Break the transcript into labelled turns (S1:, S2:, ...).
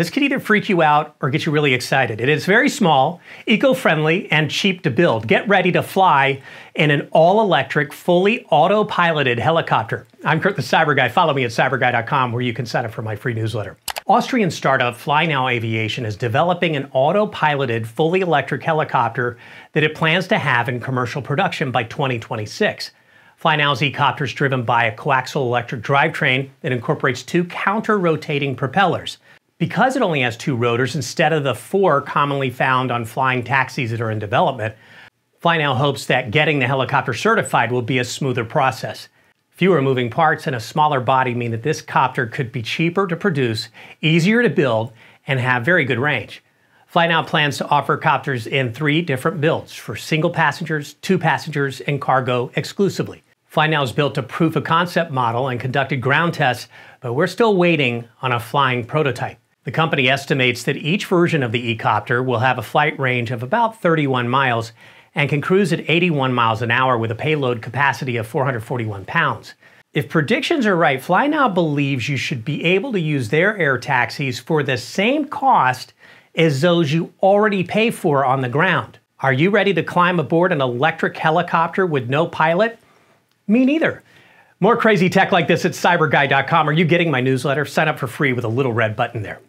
S1: This could either freak you out or get you really excited. It is very small, eco friendly, and cheap to build. Get ready to fly in an all electric, fully autopiloted helicopter. I'm Kurt the Cyber Guy. Follow me at cyberguy.com where you can sign up for my free newsletter. Austrian startup FlyNow Aviation is developing an autopiloted, fully electric helicopter that it plans to have in commercial production by 2026. FlyNow's e-copter is driven by a coaxial electric drivetrain that incorporates two counter-rotating propellers. Because it only has two rotors instead of the four commonly found on flying taxis that are in development, FlyNow hopes that getting the helicopter certified will be a smoother process. Fewer moving parts and a smaller body mean that this copter could be cheaper to produce, easier to build, and have very good range. FlyNow plans to offer copters in three different builds for single passengers, two passengers, and cargo exclusively. FlyNow's built a proof of concept model and conducted ground tests, but we're still waiting on a flying prototype. The company estimates that each version of the e-copter will have a flight range of about 31 miles and can cruise at 81 miles an hour with a payload capacity of 441 pounds. If predictions are right, FlyNow believes you should be able to use their air taxis for the same cost as those you already pay for on the ground. Are you ready to climb aboard an electric helicopter with no pilot? Me neither. More crazy tech like this at cyberguy.com. Are you getting my newsletter? Sign up for free with a little red button there.